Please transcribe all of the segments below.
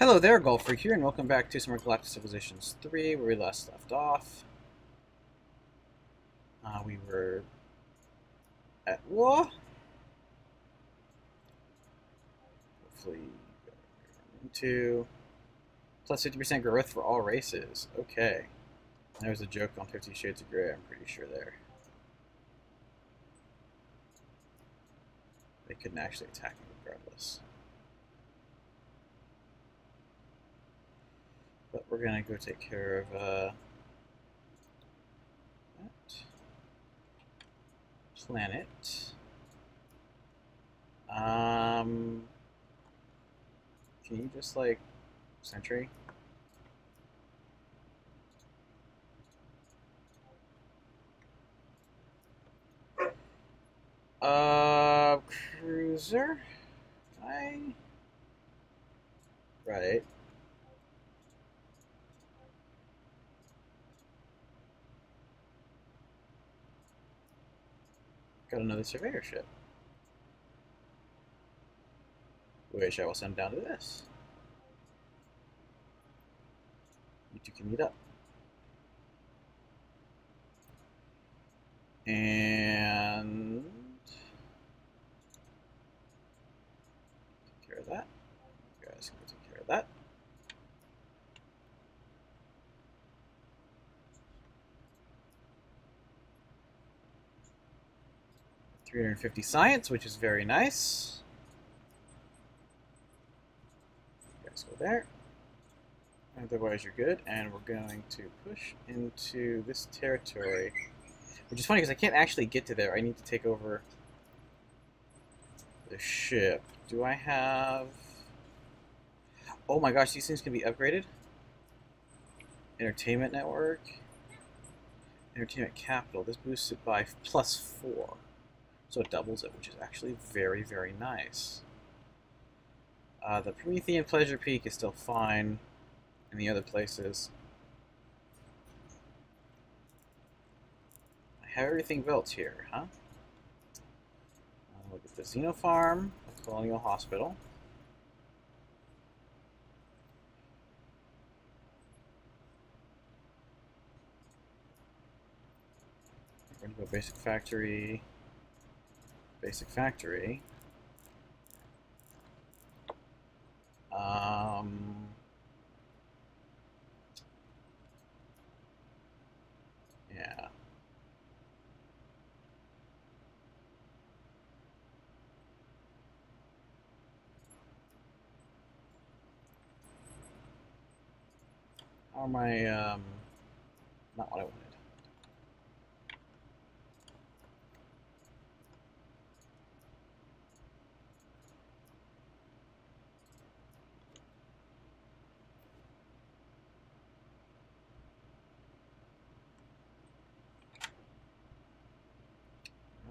Hello there, Golf Freak here, and welcome back to some more Galactic Civilizations 3, where we last left off. Uh, we were at war. Hopefully, into plus 50% growth for all races. Okay. There was a joke on Fifty Shades of Grey, I'm pretty sure there. They couldn't actually attack me regardless. But we're gonna go take care of uh, that planet. Um, can you just like sentry? Uh, cruiser? I. Right. Got another surveyor ship. Which I will send down to this. You two can meet up. And 350 science, which is very nice. You guys go there. Otherwise you're good, and we're going to push into this territory. Which is funny because I can't actually get to there. I need to take over the ship. Do I have... Oh my gosh, these things can be upgraded. Entertainment network. Entertainment capital. This boosts it by plus four. So it doubles it, which is actually very, very nice. Uh, the Promethean Pleasure Peak is still fine in the other places. I have everything built here, huh? Uh, look at the Xenofarm, the Colonial Hospital. Going to basic factory, basic factory. Um, yeah. How am I, um, not what I wanted.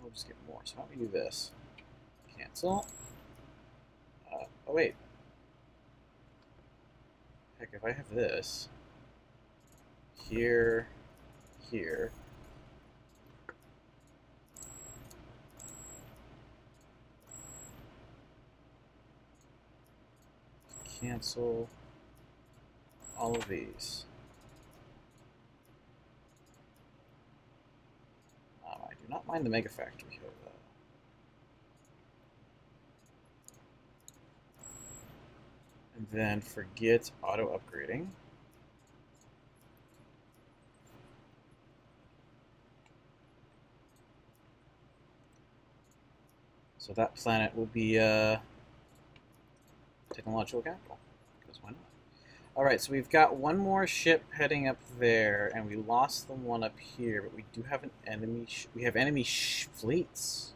We'll just get more. So how do we do this? Cancel. Uh, oh wait. Heck, if I have this here, here. Cancel all of these. Um, I do not mind the Mega Factory here, though. And then forget auto upgrading. So that planet will be uh, technological capital, because why not? Alright, so we've got one more ship heading up there, and we lost the one up here, but we do have an enemy, we have enemy fleets.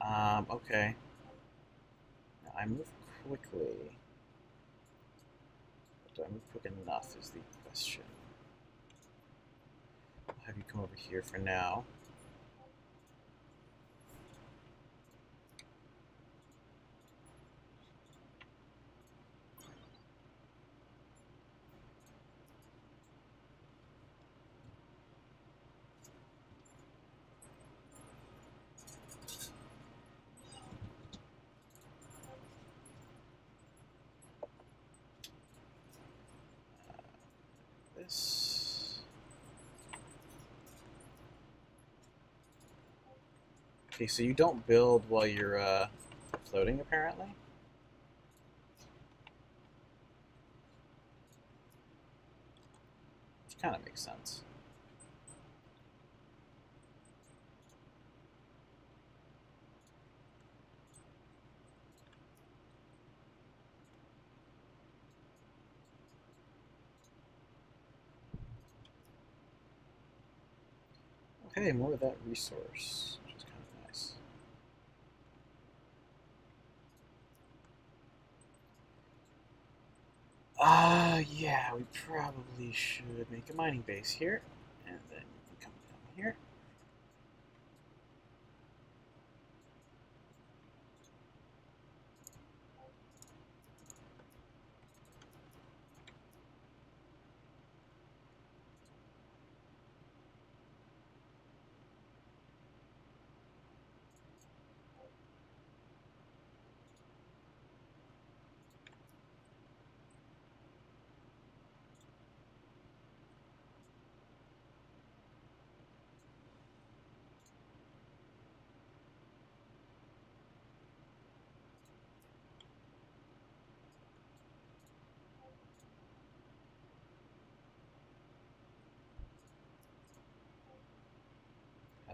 Um, okay. Now, I move quickly. Do I move quick enough is the question. I'll have you come over here for now. Okay, so you don't build while you're uh, floating, apparently? Which kind of makes sense. Okay, more of that resource, which is kind of nice. Ah, uh, yeah, we probably should make a mining base here, and then you can come down here.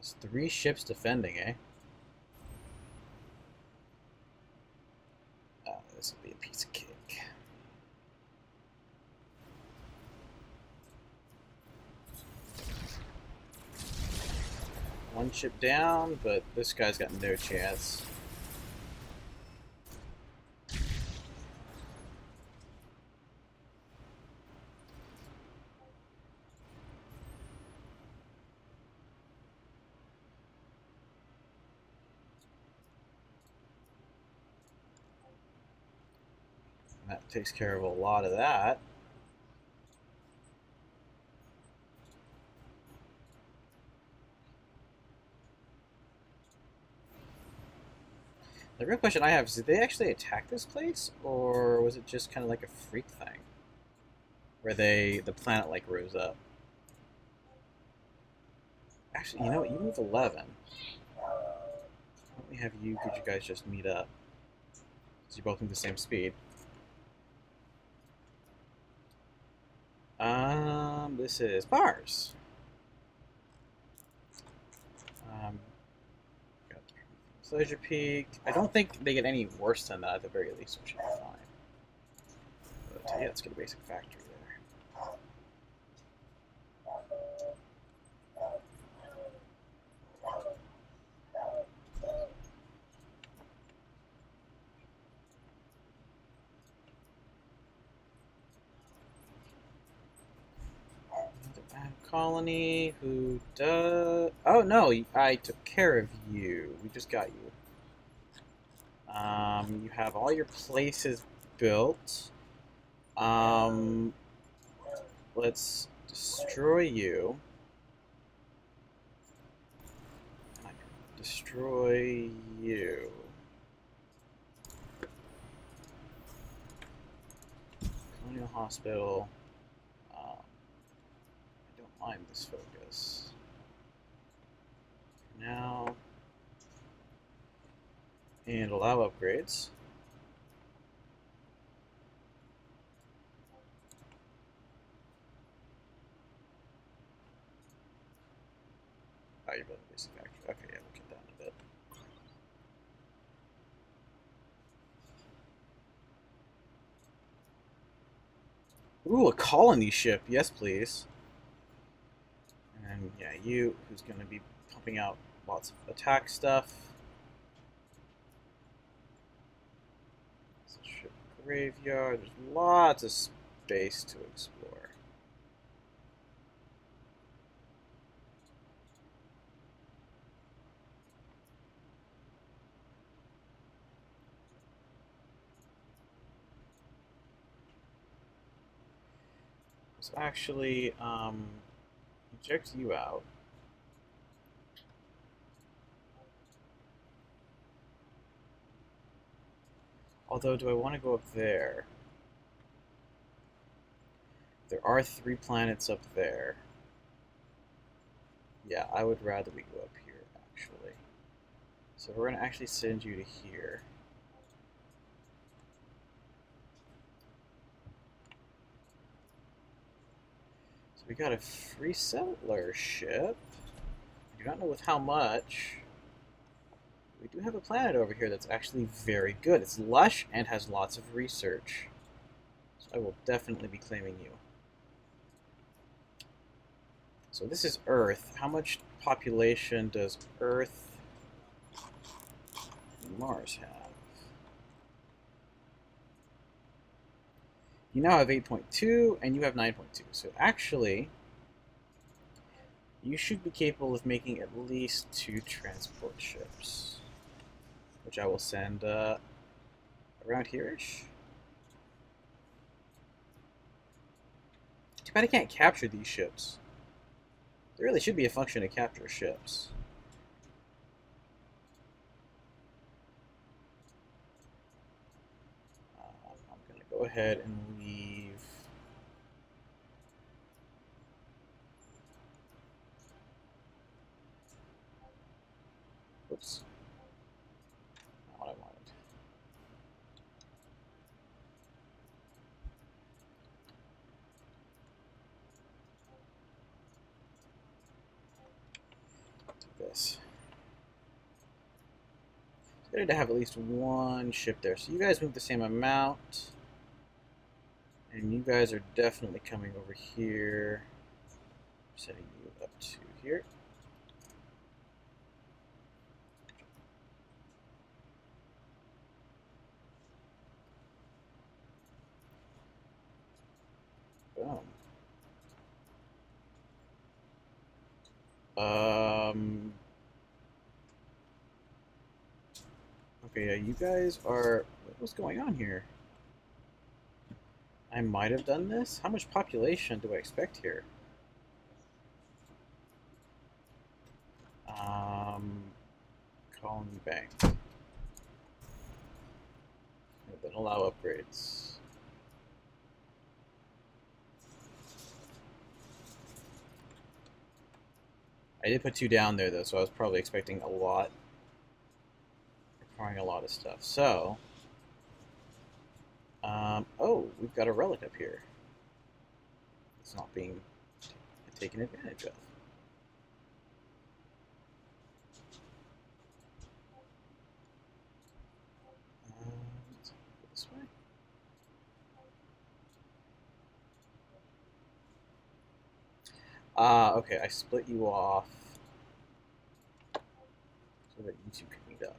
That's three ships defending, eh? Oh, this will be a piece of cake. One ship down, but this guy's got no chance. That takes care of a lot of that. The real question I have is, did they actually attack this place, or was it just kind of like a freak thing, where they the planet like rose up? Actually, you know what? You move eleven. Why don't we have you? Could you guys just meet up? Because you both move the same speed. Um, this is bars. Um, Pleasure Peak. I don't think they get any worse than that at the very least, which is fine. But yeah, let's get a basic factory there. Colony who does oh no I took care of you. We just got you. Um, you have all your places built. Um, let's destroy you. Destroy you. Colonial hospital mind this focus. Now, and allow upgrades. Oh, you're. Okay, we'll get down a bit. Ooh, a colony ship. Yes, please. And yeah, you, who's going to be pumping out lots of attack stuff. Ship graveyard. There's lots of space to explore. So actually, um, checks you out. Although, do I want to go up there? There are three planets up there. Yeah, I would rather we go up here, actually. So we're going to actually send you to here. We got a free settler ship. I do not know with how much. We do have a planet over here that's actually very good. It's lush and has lots of research. So I will definitely be claiming you. So this is Earth. How much population does Earth and Mars have? You now have 8.2 and you have 9.2. So actually, you should be capable of making at least two transport ships. Which I will send uh, around here-ish. Too bad I can't capture these ships. There really should be a function to capture ships. Um, I'm going to go ahead and Oops. Not what I wanted. this. It's good to have at least one ship there. So you guys move the same amount. And you guys are definitely coming over here. Setting you up to here. Um. Okay, yeah, you guys are. What's going on here? I might have done this. How much population do I expect here? Um, colony bank. Then allow upgrades. I did put two down there though, so I was probably expecting a lot. Requiring a lot of stuff. So, um, oh, we've got a relic up here. It's not being taken advantage of. Um, let's go this way. Ah, okay, I split you off so that you two can meet up.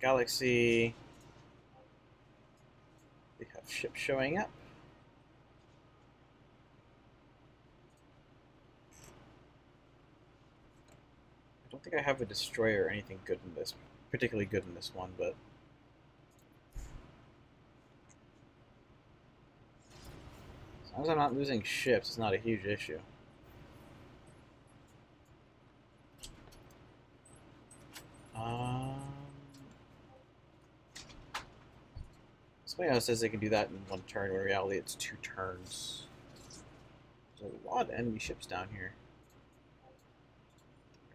Galaxy. We have ships showing up. Don't think I have a destroyer or anything good in this, particularly good in this one, but as long as I'm not losing ships, it's not a huge issue. Um, somebody else says they can do that in one turn, when in reality it's two turns. There's a lot of enemy ships down here.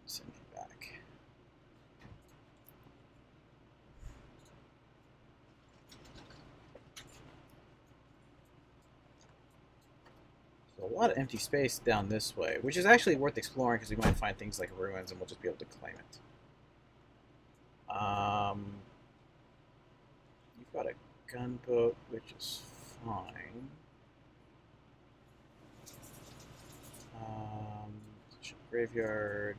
Send you back. So a lot of empty space down this way, which is actually worth exploring because we might find things like ruins and we'll just be able to claim it. Um, you've got a gunboat, which is fine. Um, graveyard.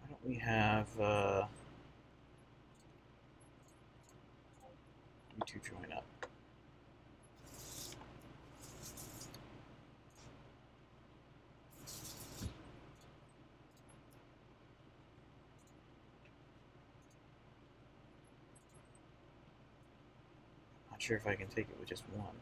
Why don't we have uh, you two join sure if I can take it with just one.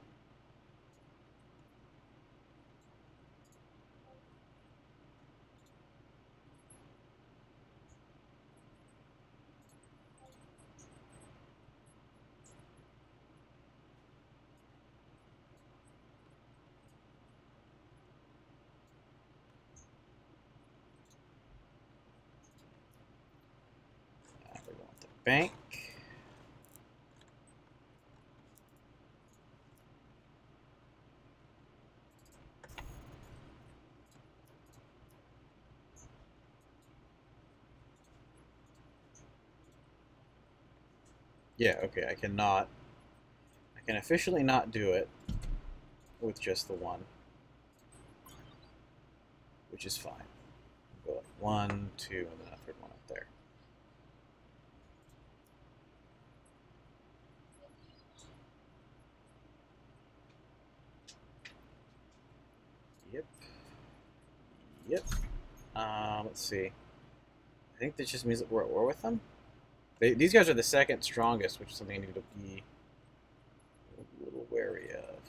bank. Yeah, okay, I cannot. I can officially not do it with just the one, which is fine. Go like one, two, and then a third one up there. Yep. Yep. Um, let's see. I think this just means that we're at war with them. They, these guys are the second strongest, which is something I need to be a little wary of.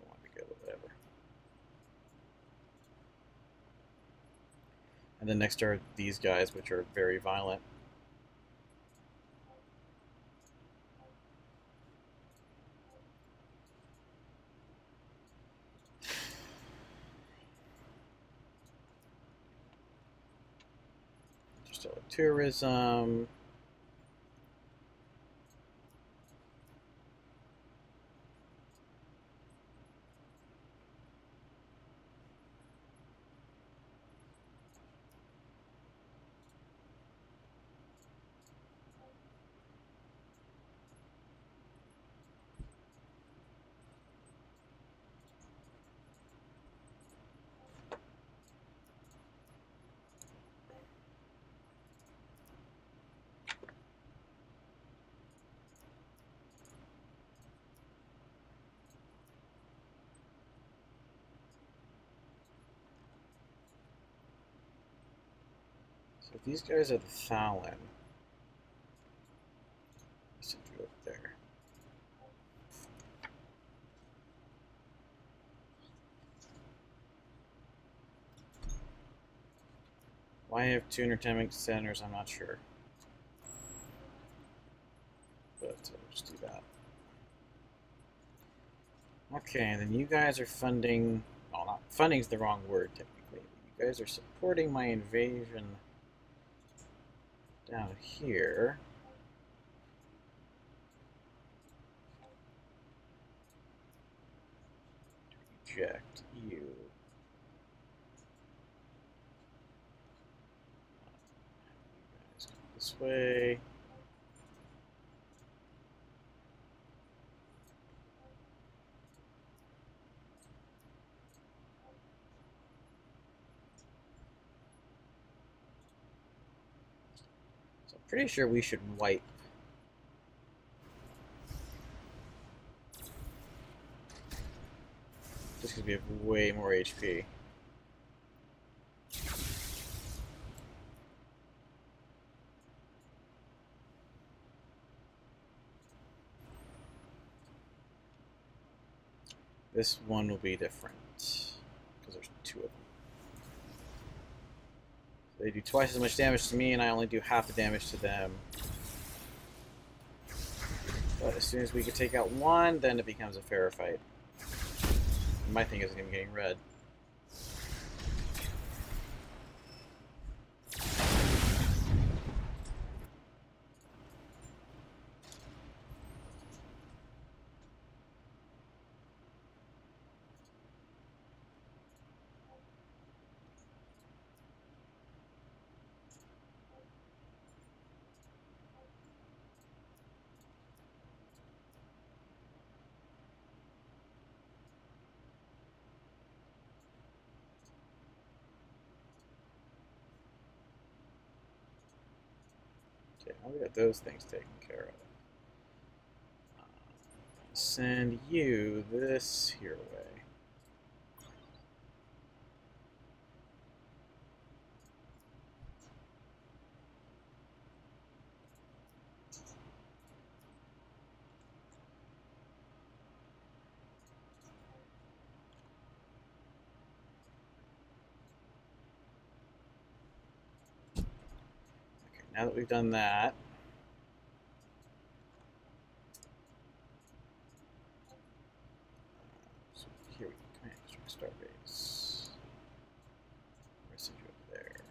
I want to go, whatever. And then next are these guys, which are very violent. Tourism. So if these guys are the let's go up there. Why I have two entertainment centers, I'm not sure. But uh, just do that. Okay, and then you guys are funding. Well, not funding's the wrong word technically. You guys are supporting my invasion down here. Eject you. this way. Pretty sure we should wipe. Just because have way more HP. This one will be different, because there's two of them. They do twice as much damage to me, and I only do half the damage to them. But as soon as we can take out one, then it becomes a fairer fight. My thing isn't even getting red. I'll get those things taken care of. Uh, send you this here way. Now that we've done that, so here we can command starbase. Message over there.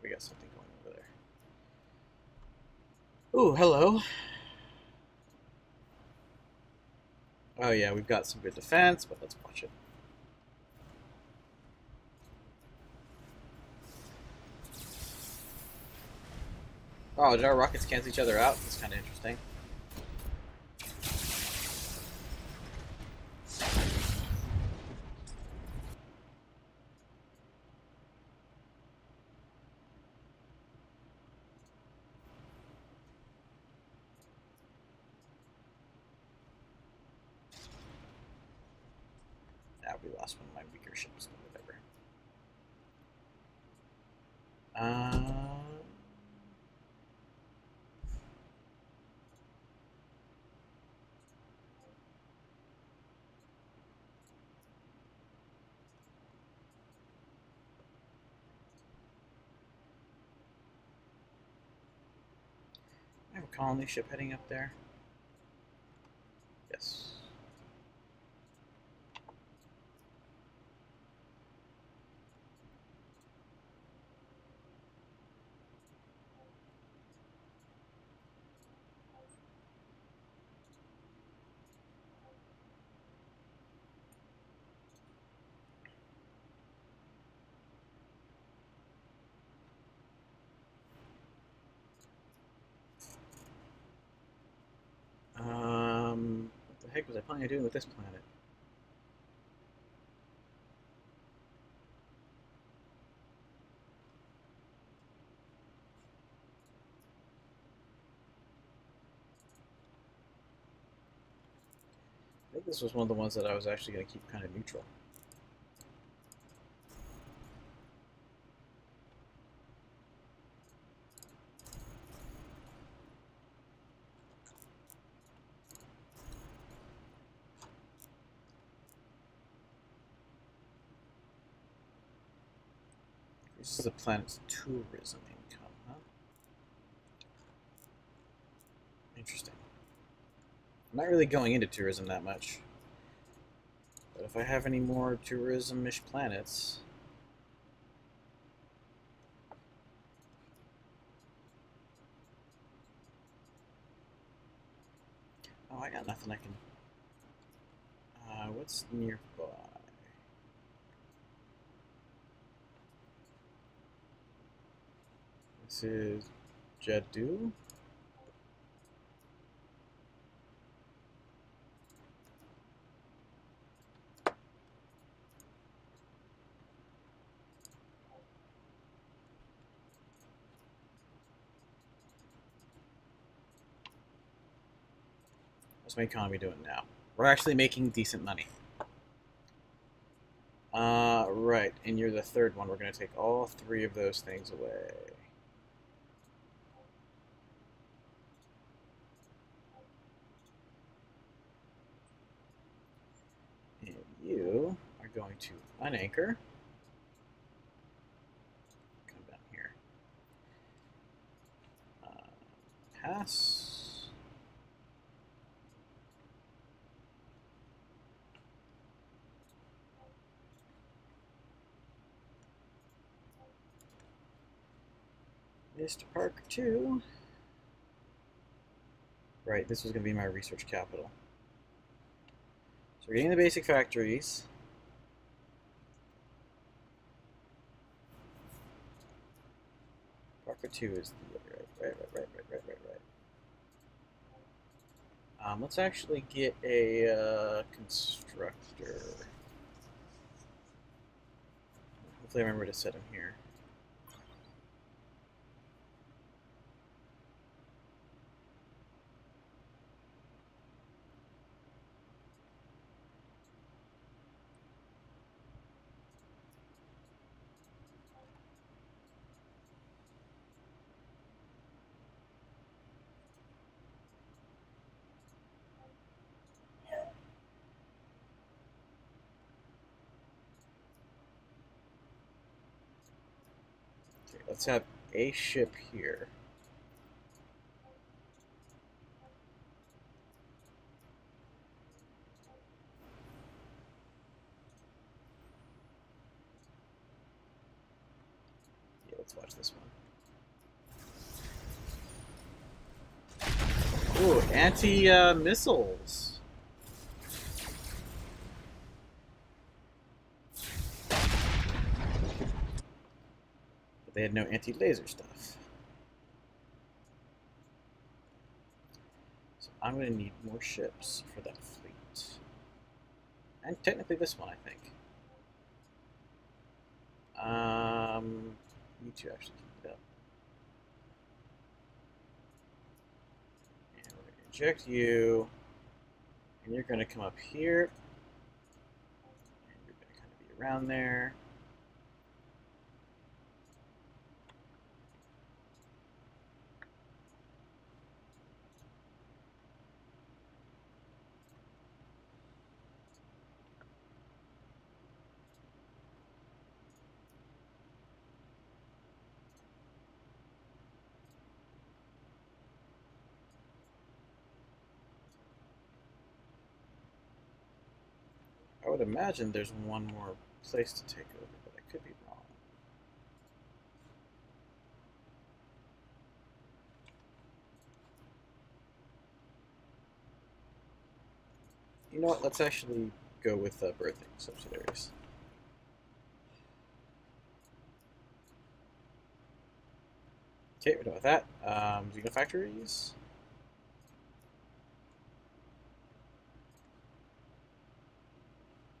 We got something going over there. Ooh, hello. Oh yeah, we've got some good defense, but let's watch it. Oh, did our rockets cancel each other out? That's kind of interesting. Now we lost one of my weaker ships, but whatever. Uh, I have a colony ship heading up there. Yes. Um, what the heck was I planning on doing with this planet? I think this was one of the ones that I was actually going to keep kind of neutral. This is the planet's tourism income, huh? Interesting. I'm not really going into tourism that much. But if I have any more tourism-ish planets... Oh, I got nothing I can... Uh, what's nearby? This is Jadu. What's my economy doing now? We're actually making decent money. Uh, right, and you're the third one. We're going to take all three of those things away. And you are going to unanchor. Come down here. Uh, pass. Mr. Parker 2. Right, this was going to be my research capital. So we're getting the basic factories. 2 is the right, right, right, right, right, right, right, right. Um, let's actually get a uh, constructor. Hopefully I remember to set him here. Let's have a ship here. Yeah, let's watch this one. Ooh, anti-missiles. Uh, but they had no anti-laser stuff. So I'm going to need more ships for that fleet. And technically this one, I think. Um, you two actually keep it up. And we're going to eject you. And you're going to come up here. And you're going to kind of be around there. Would imagine there's one more place to take over, but I could be wrong. You know what? Let's actually go with uh, birthing subsidiaries. Okay, we're done with that. Um, Xenofactories.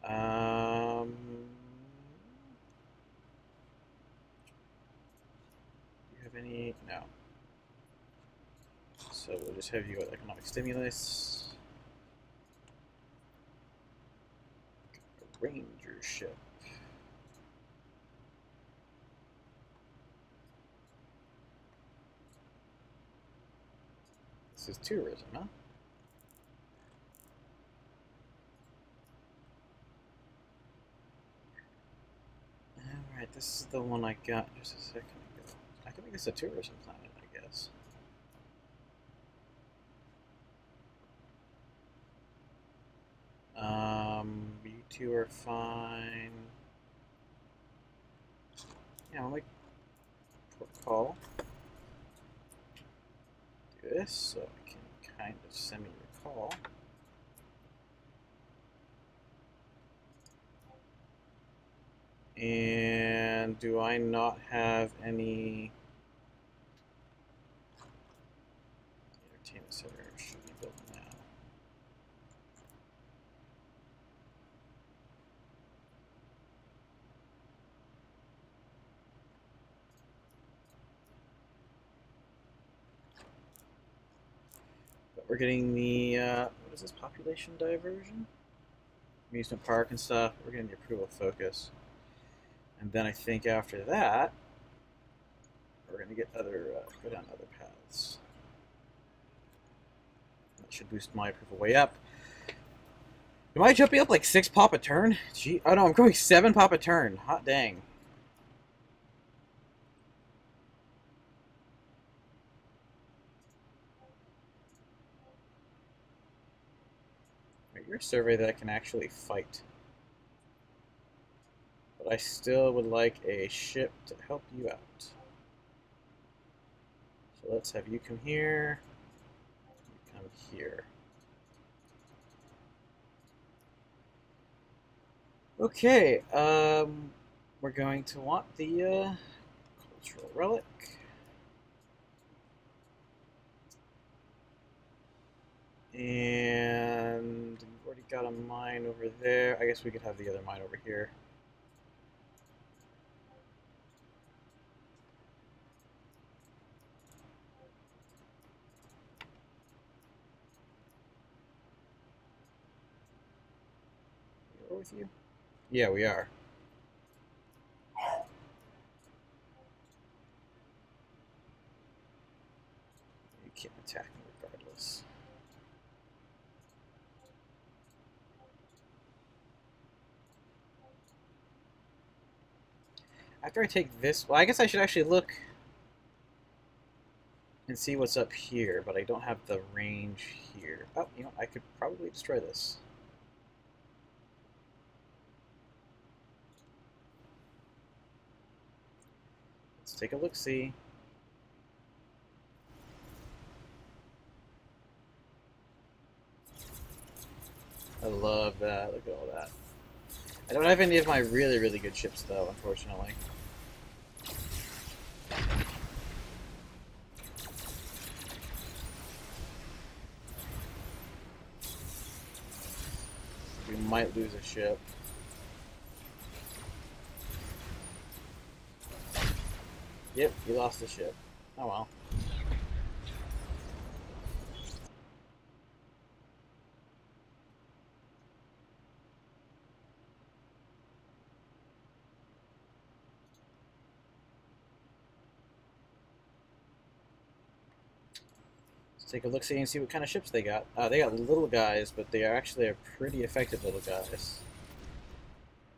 Um, do you have any? No. So we'll just have you at economic stimulus. A ranger ship. This is tourism, huh? Alright, this is the one I got just a second ago. I can make this a tourism planet, I guess. Um, you two are fine. Yeah, I'll make port call. Do this so I can kind of semi-recall. And do I not have any entertainment center should be built now? But we're getting the uh, what is this population diversion? Amusement park and stuff. We're getting the approval focus. And then I think after that, we're going to get other, uh, go down other paths. That should boost my approval way up. Am I jumping up like six pop a turn? Gee, oh no, I'm going seven pop a turn. Hot dang. Wait, you're a survey that can actually fight. But I still would like a ship to help you out. So let's have you come here. You come here. Okay, um, we're going to want the uh, cultural relic. And we've already got a mine over there. I guess we could have the other mine over here. We're with you? Yeah, we are. You can't attack me regardless. After I take this, well, I guess I should actually look and see what's up here, but I don't have the range here. Oh, you know, I could probably destroy this. Take a look, see. I love that. Look at all that. I don't have any of my really, really good ships, though, unfortunately. We might lose a ship. Yep, we lost the ship. Oh well. Let's take a look see and see what kind of ships they got. Uh, they got little guys, but they are actually are pretty effective little guys.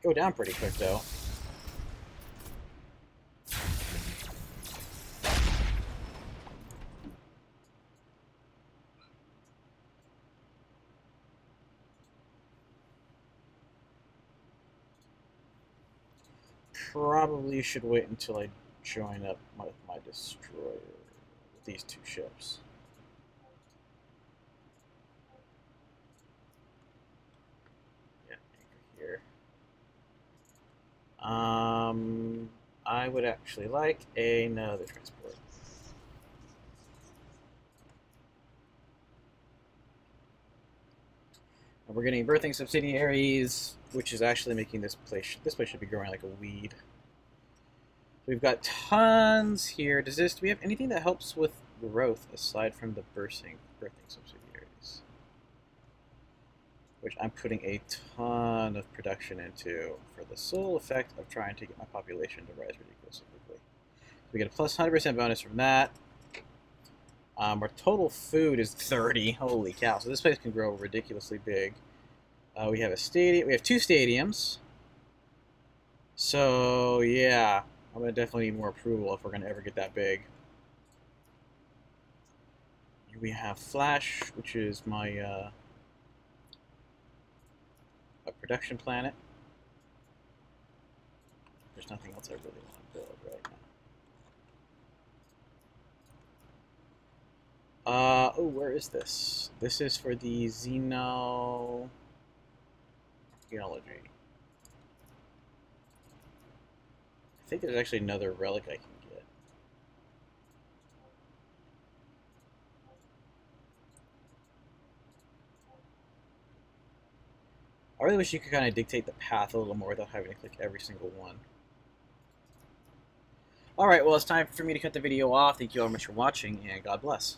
Go down pretty quick though. Probably should wait until I join up with my destroyer with these two ships. Yeah, here. Um, I would actually like another transport. And we're getting birthing subsidiaries, which is actually making this place this place should be growing like a weed. We've got tons here. Does this do we have anything that helps with growth aside from the birthing birthing subsidiaries? Which I'm putting a ton of production into for the sole effect of trying to get my population to rise ridiculously quickly. So we get a plus 100% bonus from that. Um, our total food is 30. Holy cow. So this place can grow ridiculously big. Uh, we have a stadium. We have two stadiums. So, yeah. I'm going to definitely need more approval if we're going to ever get that big. Here we have Flash, which is my uh, production planet. There's nothing else I really want to build right now. Uh, oh, where is this? This is for the Xeno... Geology. I think there's actually another relic I can get. I really wish you could kind of dictate the path a little more without having to click every single one. Alright, well it's time for me to cut the video off. Thank you all very much for watching, and God bless.